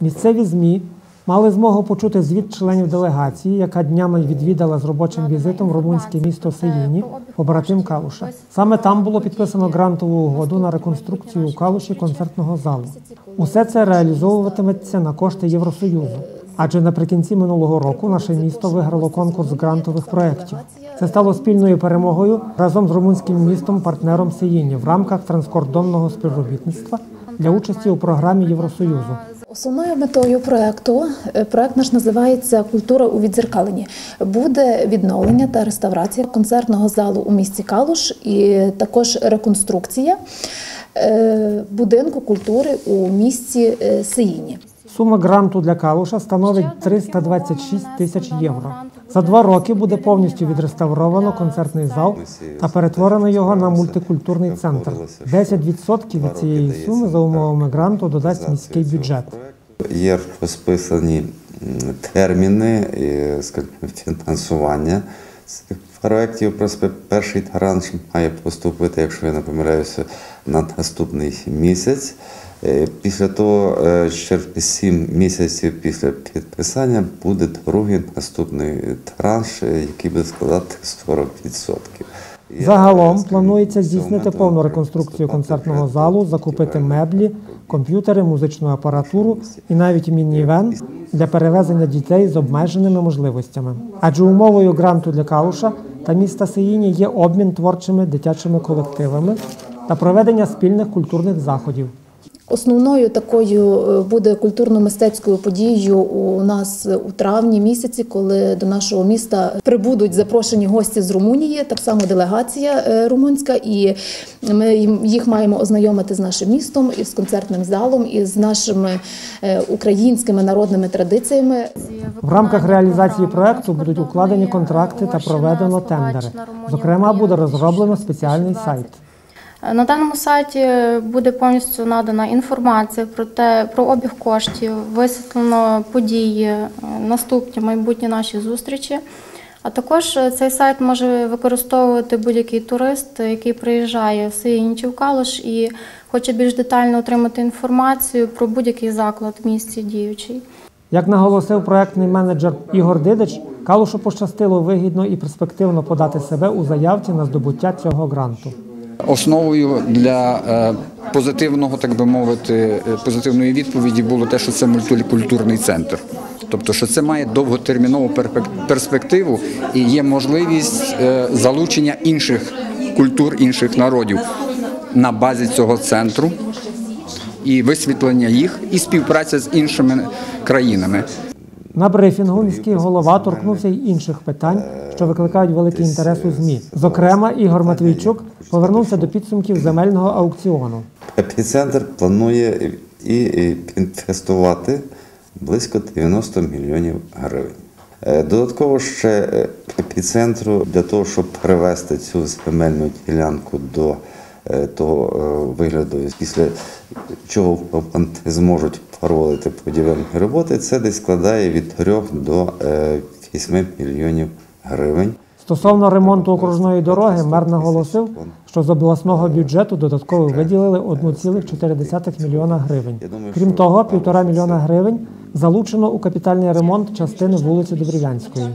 Місцеві ЗМІ мали змогу почути звіт членів делегації, яка днями відвідала з робочим візитом румунське місто Сеїні, побратим Калуша. Саме там було підписано грантову угоду на реконструкцію у Калуші концертного залу. Усе це реалізовуватиметься на кошти Євросоюзу. Адже наприкінці минулого року наше місто виграло конкурс грантових проєктів. Це стало спільною перемогою разом з румунським містом партнером Сеїні в рамках транскордонного співробітництва для участі у програмі Євросоюзу. Основною метою проекту е, проект наш називається Культура у відзеркаленні. Буде відновлення та реставрація концертного залу у місті Калуш і також реконструкція е, будинку культури у місті е, Сеїні. Сума гранту для Калуша становить 326 тисяч євро. За два роки буде повністю відреставровано концертний зал та перетворено його на мультикультурний центр. 10% від цієї суми за умовами гранту додасть міський бюджет. Є розписані терміни скажімо, фінансування цих проєктів. Просто перший транш має поступити, якщо я не помиляюся, на наступний місяць. Е, Після того, ще 7 місяців після підписання буде другий наступний транш, е, який буде складати 40%. Загалом планується здійснити повну реконструкцію концертного залу, закупити меблі, комп'ютери, музичну апаратуру і навіть міні-вен для перевезення дітей з обмеженими можливостями. Адже умовою гранту для Кауша та міста Сеїні є обмін творчими дитячими колективами та проведення спільних культурних заходів. Основною такою е, буде культурно-мистецькою подією у нас у травні місяці, коли до нашого міста прибудуть запрошені гості з Румунії, так само делегація е, румунська, і ми їх маємо ознайомити з нашим містом і з концертним залом, і з нашими е, українськими народними традиціями. В рамках реалізації проекту будуть укладені контракти та проведено тендери. Зокрема, буде розроблено спеціальний сайт. На даному сайті буде повністю надана інформація про те, про обіг коштів, висвітлено події, е, наступні майбутні наші зустрічі. А також е, цей сайт може використовувати будь-який турист, який приїжджає в Сиїні чи Калуш і хоче більш детально отримати інформацію про будь-який заклад в місті діючий. Як наголосив проектний менеджер Ігор Дидич, Калушу пощастило вигідно і перспективно подати себе у заявці на здобуття цього гранту. Основою для е, позитивного, так би мовити, е, позитивної відповіді було те, що це мультикультурний центр. Тобто, що це має довготермінову перспективу і є можливість е, залучення інших культур, інших народів на базі цього центру і висвітлення їх, і співпраця з іншими країнами. На брифінгу міський голова торкнувся й інших питань, що викликають великий інтерес у ЗМІ. Зокрема, Ігор Матвійчук повернувся до підсумків земельного аукціону. Епіцентр планує і інвестувати близько 90 мільйонів гривень. Е, Додатково ще е, епіцентру для того, щоб привести цю земельну ділянку до е, того вигляду, після чого зможуть проводити будівельні роботи, це десь складає від 3 до е, 8 мільйонів гривень. Стосовно ремонту окружної дороги, мер наголосив, що з обласного бюджету додатково виділили 1,4 мільйона гривень. Крім того, півтора мільйона гривень залучено у капітальний ремонт частини вулиці Добрів'янської.